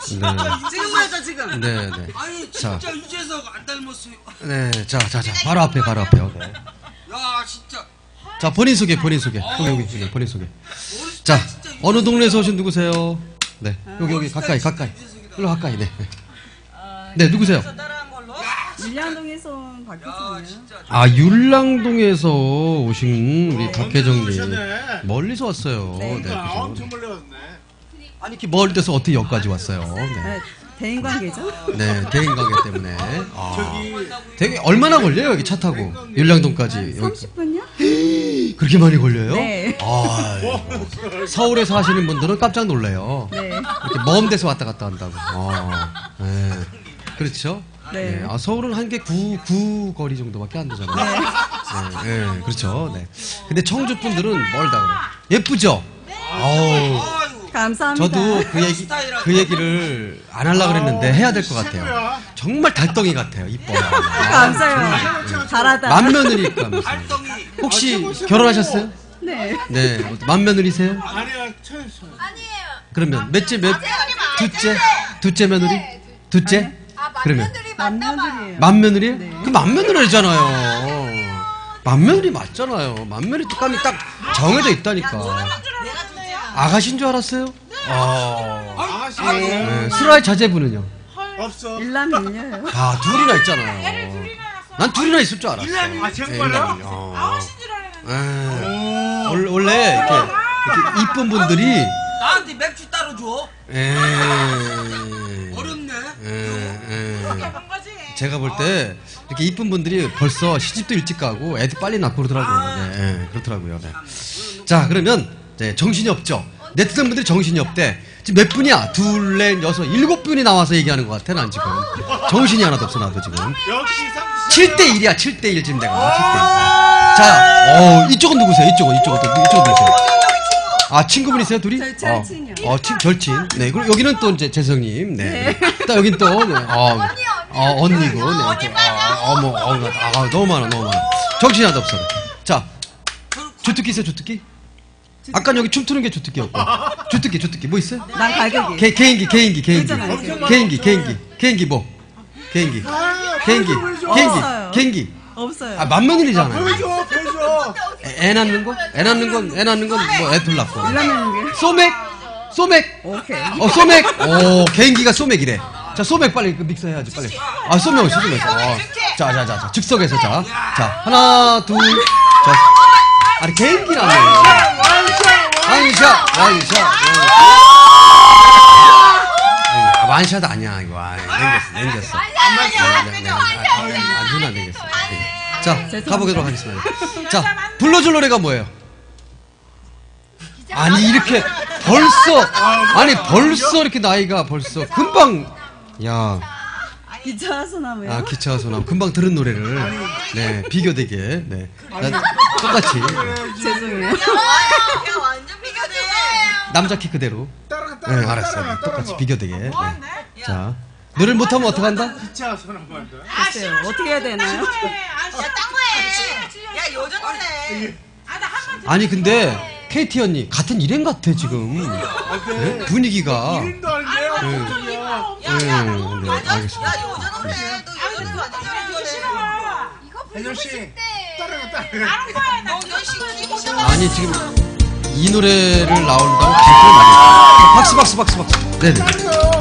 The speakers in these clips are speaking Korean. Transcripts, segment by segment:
진짜 지금 맞아 지금. 네, 네. 아니 자. 진짜 유재석 안 닮았어요. 네, 자, 자, 자, 바로 앞에, 바로 앞에요. 네. 야 진짜. 자, 본인 소개, 본인 소개. 여기, 여기, 여기, 본인 소개. 자, 어느 동네에서 오신 누구세요? 네, 여기, 여기, 가까이, 가까이. 일로 가까이, 네. 네. 네, 누구세요? 따라한 걸로. 밀양동에서 온 야 박효선이에요. 진짜. 아, 율랑동에서 오신 우리 박혜정님. 오셨네. 멀리서 왔어요. 네, 네. 아, 그죠. 엄청 멀리 왔네. 아니, 이렇게 멀리 데서 어떻게 여기까지 왔어요? 네. 네, 대인 관계죠? 네, 대인 관계 때문에. 아, 저기 되게 얼마나 걸려요, 여기 차 타고? 율량동까지. 여기 30분요? 그렇게 많이 걸려요? 네. 아, 서울에 사시는 분들은 깜짝 놀래요. 네. 이렇게 먼 데서 왔다 갔다 한다고. 아, 네. 그렇죠? 네. 아, 서울은 한 개 구, 구 거리 정도밖에 안 되잖아요. 네. 네, 그렇죠. 네. 근데 청주 분들은 멀다 그래. 예쁘죠? 아우. 감사합니다. 저도 그 얘기, 그 얘기를 안 하려고 그랬는데 해야 될 것 같아요. 정말 달덩이 같아요. 이뻐요. 감사해요. 잘하다. 만며느리니까. 혹시 결혼하셨어요? 네. 네. 만며느리세요? 아니야, 처했어. 그러면 몇째 몇 둘째 둘째 며느리 둘째 그러면 만면들이에요. 맏며느리예요? 네. 그 맏며느리잖아요. 맏며느리 맞잖아요. 맏며느리 뚜껑이 딱 정해져 있다니까. 아가씨인 줄 알았어요? 아, 아가씨 네. 수라의 자제분은요? 없어. 일남일녀예요. 아 둘이나 있잖아요. 난 둘이나 있을 줄 알았어. 아, 정말요? 아, 원래, 원래 이렇게, 이렇게 이쁜 분들이 나한테 맥주 따로 줘. 에이, 어렵네. 에, 에. 제가 볼 때 이렇게 이쁜 분들이 벌써 시집도 일찍 가고 애도 빨리 낳고 그러더라고요. 네, 예, 그렇더라고요. 네. 자, 그러면 네, 정신이 없죠. 네티즌 분들이 정신이 없대. 지금 몇 분이야? 둘, 넷, 여섯, 일곱 분이 나와서 얘기하는 것 같아, 난 지금. 정신이 하나도 없어, 나도 지금. 역시 삼 7대1이야, 7대1 지금 내가. 7대1. 자, 어, 이쪽은 누구세요? 이쪽은, 이쪽은, 또, 이쪽은 누구세요? 아, 친구분이세요, 둘이? 저희 절친이요. 어, 어, 친, 절친. 네, 그리고 여기는 또 이제 재성님. 네. 또 여긴 또, 네. 어, 어, 언니고. 네. 또, 아, 어머, 어, 아, 너무 많아, 너무 많아. 정신이 하나도 없어. 자, 주특기 있어요, 주특기? 아까 여기 춤추는 게 주특기였고. 주특기, 주특기. 뭐 있어요? 난 갈격이. 개, 개인기, 개인기, 개인기. 개인기. 개인기, 개인기. 개인기 뭐? 개인기. 개인기. 개인기. 없어요. 개인기. 없어요. 아, 만면일이잖아요. 보여줘, 보여줘. 애, 애 낳는 거? 애 낳는 건, 애 낳는 건 뭐 애둘 낳고. 일남일녀. 소맥? 소맥? 오케이. 어, 소맥? 오, 개인기가 소맥이래. 자, 소맥 빨리 그 믹서 해야지, 빨리. 아, 소맥, 소맥. 어. 자, 자, 자, 자, 즉석에서 자. 자, 하나, 둘, 자. 아니, 개인기라네. 완샷, 완샷. 아, 완샷 아니야, 이거. 아, 냉겼어, 냉겼어. 네, 네, 네. 아, 아, 눈안 냉겼어. 네. 자, 가보도록 하겠습니다. 자, 불러줄 노래가 뭐예요? 아니 이렇게 벌써 아니 벌써 이렇게 나이가 벌써 금방 야 기차 소나무요. 아, 기차 소남 금방 들은 노래를 네 비교되게 네 나- 똑같이 죄송해요. 남자 키 그대로 따라가, 네 따라가. 알았어요 따라가, 똑같이 따라가. 비교되게 네. 자 노래를 못하면 어떡한다 기차 소나 한다. 글쎄요. 어떻게 해야 되나요? 야, 딴 거해. 야, 요즘 노래. 아니 근데 KT 언니 같은 일행 같아 지금 네? 분위기가 이름도 아닌데요? 네, 네 알겠습니다 야, 요즘 노래. 너 요즘 노래 완전 잘해. 혜정 씨, 따라가, 따라가. 너 아니 지금 이 노래를 나온다고 기술 많이 박수 박수 박수 박수. 네네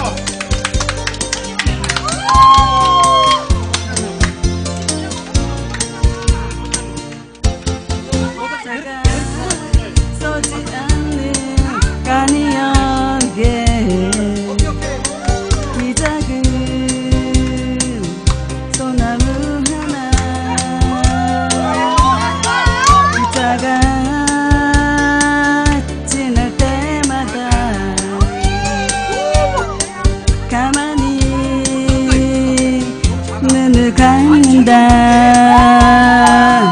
감는다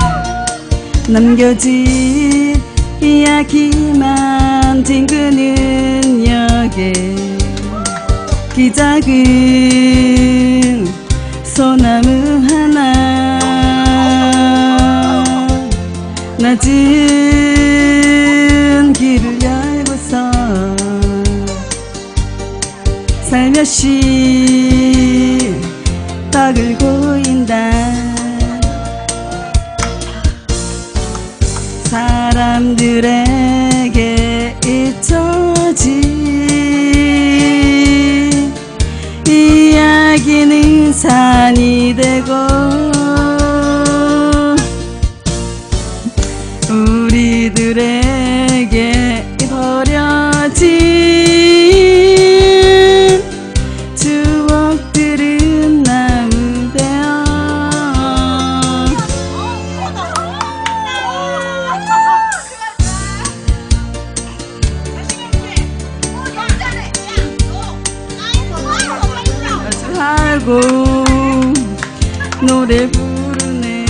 남겨진 이야기만 뒹그는 역에 기 작은 소나무 하나 낮은 사람들에게 잊혀진 이야기는 산이 되고 우리들에게 하고 노래 부르네.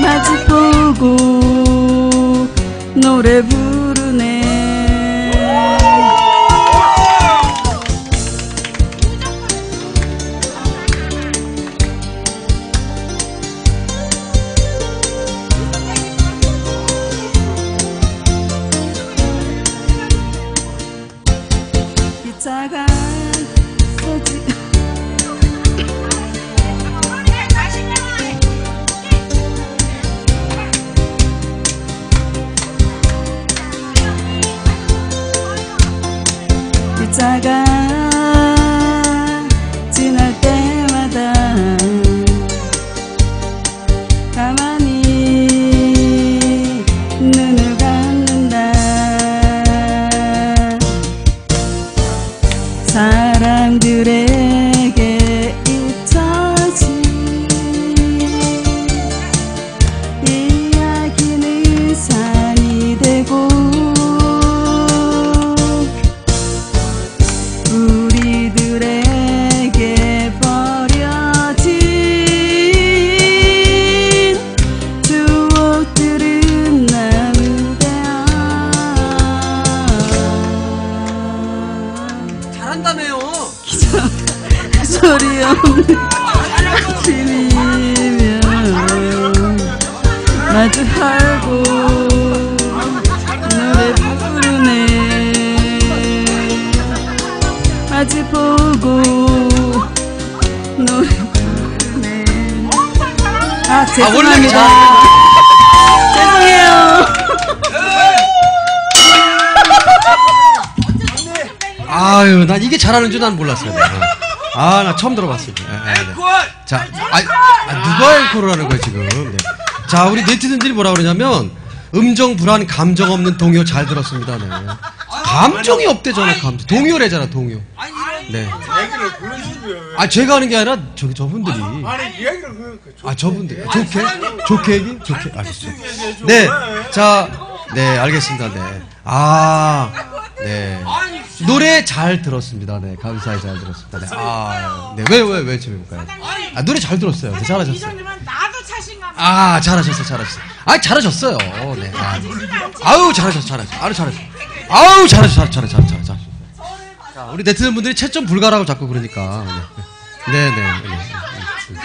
마주 보고 노래 부르네 기차 한다며요. 소리 없는 들리며 마주 하고 노래 부르네. 마주 보고 노래 부르네. 아 죄송합니다 아유, 난 이게 잘하는 줄 난 몰랐어요. 네. 아, 나 처음 들어봤습니다. 네, 네, 네. 앵콜. 자, 아, 아, 누가 앵콜을 하는 거야, 지금. 네. 자, 우리 네티즌들이 뭐라 그러냐면, 음정 불안, 감정 없는 동요 잘 들었습니다. 네. 감정이 없대, 저는 감정. 동요래잖아, 동요. 네. 얘기를. 아, 제가 하는 게 아니라, 저기 저분들이. 아니 이야기를 그, 그 아, 저분들. 좋게? 좋게 얘기? 좋게? 알겠어. 네. 자, 네, 알겠습니다. 네. 아, 네. 노래 잘 들었습니다. 네, 감사히 잘 들었습니다. 네. 아, 네. 왜, 왜, 왜 질문일까요? 아, 노래 잘 들었어요. 네, 잘하셨어요. 이정도면 나도 자신감. 아, 잘하셨어요, 잘하셨어요. 아, 잘하셨어요. 네. 아, 아우, 잘하셨어, 잘하셨어. 아우, 잘하셨어. 아우, 잘하셨어, 잘하셨어, 잘하셨어, 잘하셨어. 자, 우리 네티즌 분들이 채점 불가라고 자꾸 그러니까. 네, 네, 네. 네, 네, 네.